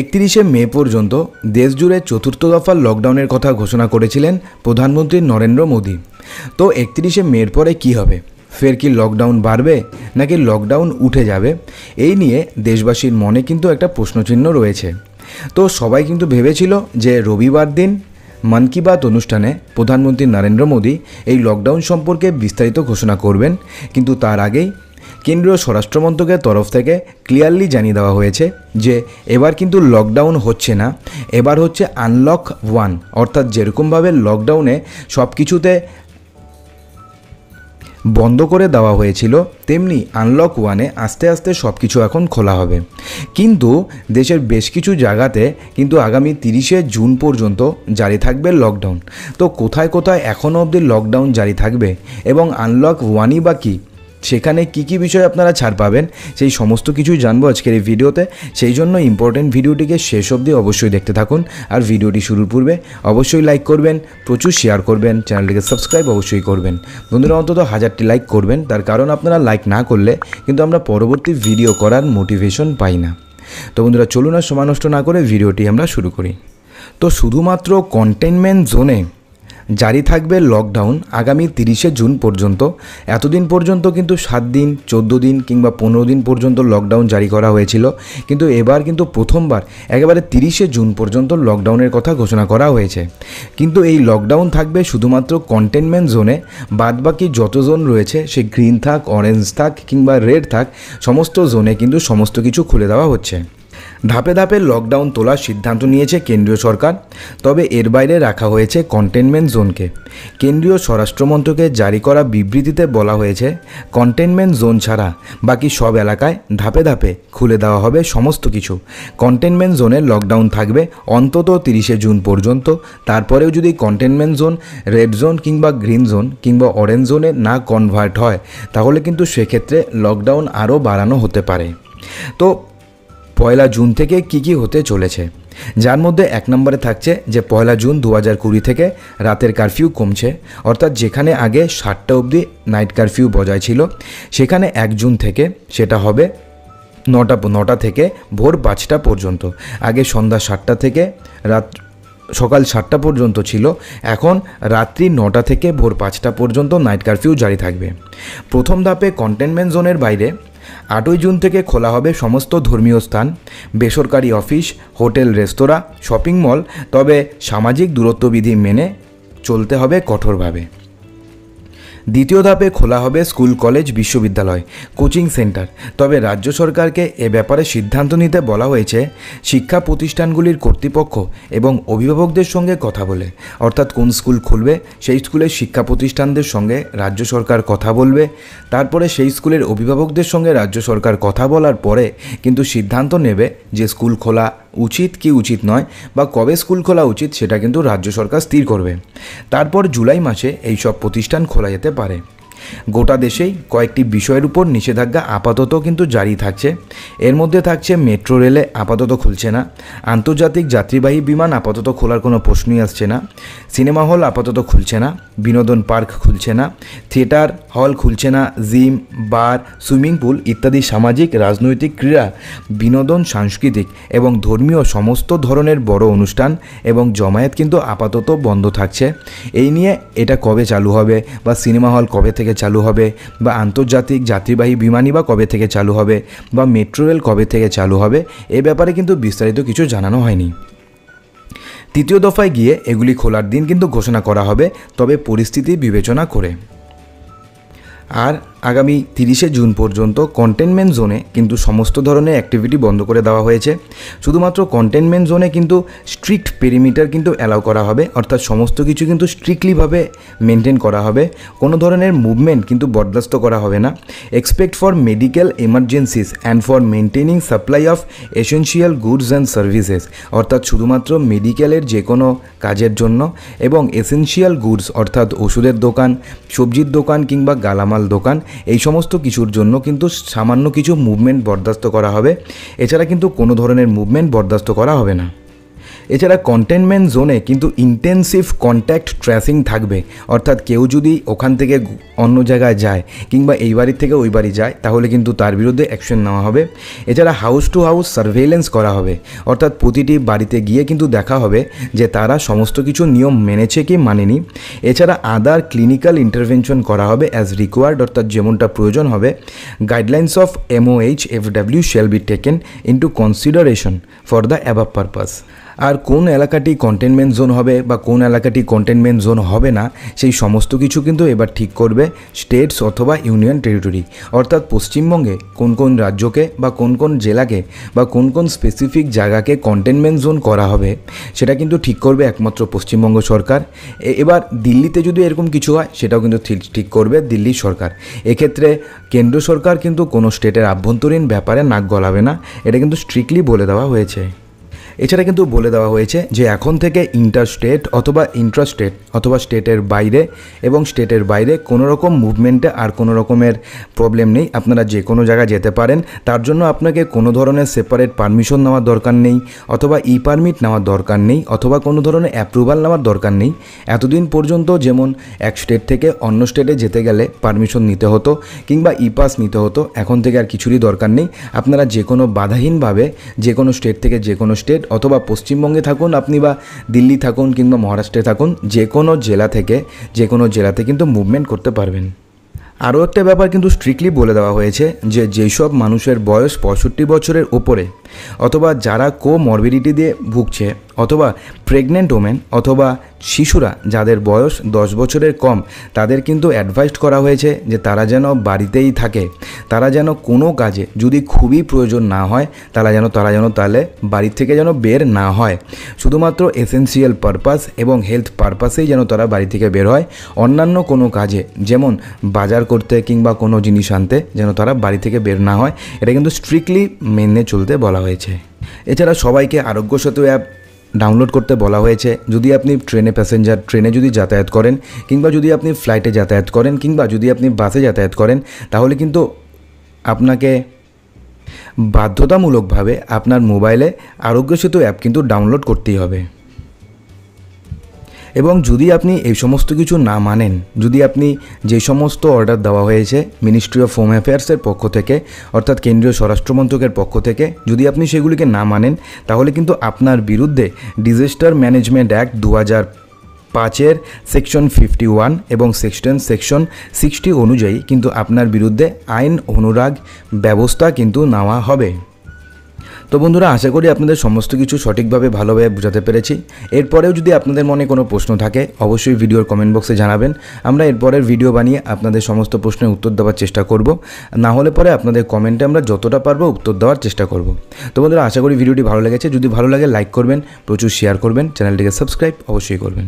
একত্রিশে মে পর্যন্ত দেশজুড়ে চতুর্থ দফার লকডাউনের কথা ঘোষণা করেছিলেন প্রধানমন্ত্রী নরেন্দ্র মোদী। তো একত্রিশে মের পরে কি হবে? ফের কি লকডাউন বাড়বে নাকি লকডাউন উঠে যাবে? এই নিয়ে দেশবাসীর মনে কিন্তু একটা প্রশ্নচিহ্ন রয়েছে। তো সবাই কিন্তু ভেবেছিল যে রবিবার দিন মন কি বাত অনুষ্ঠানে প্রধানমন্ত্রী নরেন্দ্র মোদী এই লকডাউন সম্পর্কে বিস্তারিত ঘোষণা করবেন। কিন্তু তার আগেই কেন্দ্রীয় স্বরাষ্ট্রমন্ত্রকের তরফ থেকে ক্লিয়ারলি জানিয়ে দেওয়া হয়েছে যে এবার কিন্তু লকডাউন হচ্ছে না। এবার হচ্ছে আনলক ওয়ান অর্থাৎ যেরকমভাবে লকডাউনে সব কিছুতে বন্ধ করে দেওয়া হয়েছিল, তেমনি আনলক ওয়ানে আস্তে আস্তে সব কিছু এখন খোলা হবে। কিন্তু দেশের বেশ কিছু জায়গাতে কিন্তু আগামী তিরিশে জুন পর্যন্ত জারি থাকবে লকডাউন। তো কোথায় কোথায় এখনও অবধি লকডাউন জারি থাকবে? এবং আনলক ওয়ানই বা কী? সেখানে কি কি বিষয়ে আপনারা ছাড় পাবেন, সেই সমস্ত কিছুই জানব আজকের এই ভিডিওতে। সেই জন্য ইম্পর্টেন্ট ভিডিওটিকে শেষ অবধি অবশ্যই দেখতে থাকুন। আর ভিডিওটি শুরুর পূর্বে অবশ্যই লাইক করবেন, প্রচুর শেয়ার করবেন, চ্যানেলটিকে সাবস্ক্রাইব অবশ্যই করবেন। বন্ধুরা, অন্তত হাজারটি লাইক করবেন, তার কারণ আপনারা লাইক না করলে কিন্তু আমরা পরবর্তী ভিডিও করার মোটিভেশন পাই না। তো বন্ধুরা, চলুন আর সময় নষ্ট না করে ভিডিওটি আমরা শুরু করি। তো শুধুমাত্র কন্টেনমেন্ট জোনে জারি থাকবে লকডাউন আগামী তিরিশে জুন পর্যন্ত। এতদিন পর্যন্ত কিন্তু সাত দিন, চোদ্দ দিন কিংবা পনেরো দিন পর্যন্ত লকডাউন জারি করা হয়েছিল। কিন্তু এবার কিন্তু প্রথমবার একেবারে তিরিশে জুন পর্যন্ত লকডাউনের কথা ঘোষণা করা হয়েছে। কিন্তু এই লকডাউন থাকবে শুধুমাত্র কন্টেনমেন্ট জোনে বাদবাকি যত জোন রয়েছে সে গ্রিন থাক অরেঞ্জ থাক কিংবা রেড থাক, সমস্ত জোনে কিন্তু সমস্ত কিছু খুলে দেওয়া হচ্ছে। ধাপে ধাপে লকডাউন তোলার সিদ্ধান্ত নিয়েছে কেন্দ্রীয় সরকার। তবে এর বাইরে রাখা হয়েছে কন্টেনমেন্ট জোনকে কেন্দ্রীয় স্বরাষ্ট্রমন্ত্রকের জারি করা বিবৃতিতে বলা হয়েছে কন্টেনমেন্ট জোন ছাড়া বাকি সব এলাকায় ধাপে ধাপে খুলে দেওয়া হবে সমস্ত কিছু। কন্টেনমেন্ট জোনে লকডাউন থাকবে অন্তত তিরিশে জুন পর্যন্ত। তারপরেও যদি কন্টেনমেন্ট জোন রেড জোন কিংবা গ্রিন জোন কিংবা অরেঞ্জ জোনে না কনভার্ট হয়, তাহলে কিন্তু সেক্ষেত্রে লকডাউন আরও বাড়ানো হতে পারে। তো পয়লা জুন থেকে কি কি হতে চলেছে। যার মধ্যে এক নম্বরে থাকছে যে পয়লা জুন দু হাজার কুড়ি থেকে রাতের কারফিউ কমছে, অর্থাৎ যেখানে আগে সাতটা অবধি নাইট কারফিউ বজায় ছিল, সেখানে এক জুন থেকে সেটা হবে নটা নটা থেকে ভোর পাঁচটা পর্যন্ত। আগে সন্ধ্যা সাতটা থেকে রাত সকাল সাতটা পর্যন্ত ছিল, এখন রাত্রি নটা থেকে ভোর পাঁচটা পর্যন্ত নাইট কারফিউ জারি থাকবে। প্রথম ধাপে কন্টেনমেন্ট জোনের বাইরে আটই জুন থেকে খোলা হবে সমস্ত ধর্মীয় স্থান, বেসরকারি office, hotel, restaurant, shopping mall, তবে সামাজিক দূরত্ববিধি মেনে চলতে হবে কঠোরভাবে। দ্বিতীয় ধাপে খোলা হবে স্কুল, কলেজ, বিশ্ববিদ্যালয়, কোচিং সেন্টার। তবে রাজ্য সরকারকে এ ব্যাপারে সিদ্ধান্ত নিতে বলা হয়েছে, শিক্ষা প্রতিষ্ঠানগুলির কর্তৃপক্ষ এবং অভিভাবকদের সঙ্গে কথা বলে। অর্থাৎ কোন স্কুল খুলবে, সেই স্কুলের শিক্ষা প্রতিষ্ঠানদের সঙ্গে রাজ্য সরকার কথা বলবে। তারপরে সেই স্কুলের অভিভাবকদের সঙ্গে রাজ্য সরকার কথা বলার পরে কিন্তু সিদ্ধান্ত নেবে যে স্কুল খোলা উচিত কি উচিত নয় বা কবে স্কুল খোলা উচিত সেটা কিন্তু রাজ্য সরকার স্থির করবে। তারপর জুলাই মাসে এই সব প্রতিষ্ঠান খোলা যেতে পারে। গোটা দেশেই কয়েকটি বিষয়ের উপর নিষেধাজ্ঞা আপাতত কিন্তু জারি থাকছে। এর মধ্যে থাকছে মেট্রো রেলে আপাতত খুলছে না। আন্তর্জাতিক যাত্রীবাহী বিমান আপাতত খোলার কোনো প্রশ্নই আসছে না। সিনেমা হল আপাতত খুলছে না। বিনোদন পার্ক খুলছে না। থিয়েটার হল খুলছে না। জিম, বার, সুইমিং পুল ইত্যাদি সামাজিক, রাজনৈতিক ক্রীড়া, বিনোদন, সাংস্কৃতিক এবং ধর্মীয় সমস্ত ধরনের বড় অনুষ্ঠান এবং জমায়েত কিন্তু আপাতত বন্ধ থাকছে। এই নিয়ে এটা কবে চালু হবে বা সিনেমা হল কবে থেকে চালু হবে বা আন্তর্জাতিক যাত্রীবাহী বিমানই বা কবে থেকে চালু হবে বা মেট্রো রেল কবে থেকে চালু হবে, এ ব্যাপারে কিন্তু বিস্তারিত কিছু জানানো হয়নি। তৃতীয় দফায় গিয়ে এগুলি খোলার দিন কিন্তু ঘোষণা করা হবে, তবে পরিস্থিতি বিবেচনা করে। আর আগামী তিরিশে জুন পর্যন্ত কন্টেনমেন্ট জোনে কিন্তু সমস্ত ধরনের অ্যাক্টিভিটি বন্ধ করে দেওয়া হয়েছে। শুধুমাত্র কন্টেনমেন্ট জোনে কিন্তু স্ট্রিক্ট পেরিমিটার কিন্তু অ্যালাউ করা হবে, অর্থাৎ সমস্ত কিছু কিন্তু স্ট্রিক্টলিভাবে মেনটেন করা হবে। কোনো ধরনের মুভমেন্ট কিন্তু বরদাস্ত করা হবে না। Except for medical emergencies and for maintaining supply of essential goods and services অর্থাৎ শুধুমাত্র মেডিকেলের যে কোনো কাজের জন্য, এবং এসেন্সিয়াল গুডস অর্থাৎ ওষুধের দোকান, সবজির দোকান কিংবা গালামাল দোকান এই সমস্ত কিছুর জন্য কিন্তু সামান্য কিছু মুভমেন্ট বরদাস্ত করা হবে। এছাড়া কিন্তু কোনো ধরনের মুভমেন্ট বরদাস্ত করা হবে না। এছাড়া কন্টেনমেন্ট জোনে কিন্তু ইন্টেন্সিভ কন্ট্যাক্ট ট্রেসিং থাকবে। অর্থাৎ কেউ যদি ওখান থেকে অন্য জায়গায় যায় কিংবা এই বাড়ির থেকে ওই বাড়ি যায়, তাহলে কিন্তু তার বিরুদ্ধে অ্যাকশন নেওয়া হবে। এছাড়া হাউস টু হাউস সার্ভেইলেন্স করা হবে। অর্থাৎ প্রতিটি বাড়িতে গিয়ে কিন্তু দেখা হবে যে তারা সমস্ত কিছু নিয়ম মেনেছে কি মানেনি। এছাড়া আদার ক্লিনিক্যাল ইন্টারভেনশন করা হবে অ্যাজ রিকোয়ার্ড অর্থাৎ যেমনটা প্রয়োজন হবে। Guidelines of MOH F W shall be taken into consideration for the above purpose আর কোন এলাকাটি কন্টেনমেন্ট জোন হবে বা কোন এলাকাটি কন্টেনমেন্ট জোন হবে না, সেই সমস্ত কিছু কিন্তু এবার ঠিক করবে স্টেটস অথবা ইউনিয়ন টেরিটরি অর্থাৎ পশ্চিমবঙ্গে কোন কোন রাজ্যকে বা কোন কোন জেলাকে বা কোন কোন স্পেসিফিক জায়গাকে কন্টেনমেন্ট জোন করা হবে, সেটা কিন্তু ঠিক করবে একমাত্র পশ্চিমবঙ্গ সরকার। এবার দিল্লিতে যদি এরকম কিছু হয়, সেটাও কিন্তু ঠিক করবে দিল্লি সরকার। এক্ষেত্রে কেন্দ্র সরকার কিন্তু কোনো স্টেটের আভ্যন্তরীণ ব্যাপারে নাক গলাবে না, এটা কিন্তু স্ট্রিক্টলি বলে দেওয়া হয়েছে। এছাড়া কিন্তু বলে দেওয়া হয়েছে যে এখন থেকে ইন্টার স্টেট অথবা ইন্ট্রা স্টেট অথবা স্টেটের বাইরে এবং স্টেটের বাইরে কোনো রকম মুভমেন্টে আর কোনো রকমের প্রবলেম নেই। আপনারা যে কোনো জায়গায় যেতে পারেন। তার জন্য আপনাকে কোনো ধরনের সেপারেট পারমিশন নেওয়ার দরকার নেই অথবা ই পারমিট নেওয়ার দরকার নেই অথবা কোনো ধরনের অ্যাপ্রুভাল নেওয়ার দরকার নেই। এতদিন পর্যন্ত যেমন এক স্টেট থেকে অন্য স্টেটে যেতে গেলে পারমিশন নিতে হতো কিংবা ই পাস নিতে হতো, এখন থেকে আর কিছুরই দরকার নেই। আপনারা যে কোনো বাধাহীনভাবে যে কোনো স্টেট থেকে যে কোনো স্টেট অথবা পশ্চিমবঙ্গে থাকুন আপনি বা দিল্লি থাকুন কিংবা মহারাষ্ট্রে থাকুন, যে কোনো জেলা থেকে, যে কোনো জেলাতে কিন্তু মুভমেন্ট করতে পারবেন। আরও একটা ব্যাপার কিন্তু স্ট্রিক্টলি বলে দেওয়া হয়েছে যে যেসব মানুষের বয়স পঁয়ষট্টি বছরের ওপরে অথবা যারা কো মরবিডিটি দিয়ে ভুগছে অথবা প্রেগনেন্ট ওমেন অথবা শিশুরা যাদের বয়স দশ বছরের কম, তাদের কিন্তু অ্যাডভাইসড করা হয়েছে যে তারা যেন বাড়িতেই থাকে। তারা যেন কোনো কাজে যদি খুবই প্রয়োজন না হয়, তারা যেন তারা যেন তাহলে বাড়ির থেকে যেন বের না হয়। শুধুমাত্র এসেন্সিয়াল পারপাস এবং হেলথ পারপাসেই যেন তারা বাড়ি থেকে বের হয়। অন্যান্য কোনো কাজে, যেমন বাজার করতে কিংবা কোনো জিনিস আনতে, যেন তারা বাড়ি থেকে বের না হয়। এটা কিন্তু স্ট্রিক্টলি মেনে চলতে বলা হয়েছে। এছাড়া সবাইকে আরোগ্য সেতু অ্যাপ ডাউনলোড করতে বলা হয়েছে। যদি আপনি ট্রেনে প্যাসেঞ্জার ট্রেনে যদি যাতায়াত করেন, কিংবা যদি আপনি ফ্লাইটে যাতায়াত করেন, কিংবা যদি আপনি বাসে যাতায়াত করেন, তাহলে কিন্তু আপনাকে বাধ্যতামূলকভাবে আপনার মোবাইলে আরোগ্য সেতু অ্যাপ কিন্তু ডাউনলোড করতেই হবে। এবং যদি আপনি এই সমস্ত কিছু না মানেন, যদি আপনি যে সমস্ত অর্ডার দেওয়া হয়েছে মিনিস্ট্রি অফ হোম অ্যাফেয়ার্সের পক্ষ থেকে, অর্থাৎ কেন্দ্রীয় স্বরাষ্ট্রমন্ত্রকের পক্ষ থেকে, যদি আপনি সেগুলিকে না মানেন, তাহলে কিন্তু আপনার বিরুদ্ধে ডিজাস্টার ম্যানেজমেন্ট অ্যাক্ট দু হাজার পাঁচের সেকশন ফিফটি ওয়ান এবং সেকশন সেকশন সিক্সটি অনুযায়ী কিন্তু আপনার বিরুদ্ধে আইন অনুরাগ ব্যবস্থা কিন্তু নেওয়া হবে। তো বন্ধুরা, আশা করি আপনাদের সমস্ত কিছু সঠিকভাবে, ভালোভাবে বোঝাতে পেরেছি। এরপরেও যদি আপনাদের মনে কোনো প্রশ্ন থাকে, অবশ্যই ভিডিওর কমেন্ট বক্সে জানাবেন। আমরা এরপরের ভিডিও বানিয়ে আপনাদের সমস্ত প্রশ্নের উত্তর দেওয়ার চেষ্টা করব। না হলে পরে আপনাদের কমেন্টে আমরা যতটা পারব উত্তর দেওয়ার চেষ্টা করব। তো বন্ধুরা, আশা করি ভিডিওটি ভালো লেগেছে। যদি ভালো লাগে লাইক করবেন, প্রচুর শেয়ার করবেন। চ্যানেলটিকে সাবস্ক্রাইব অবশ্যই করবেন।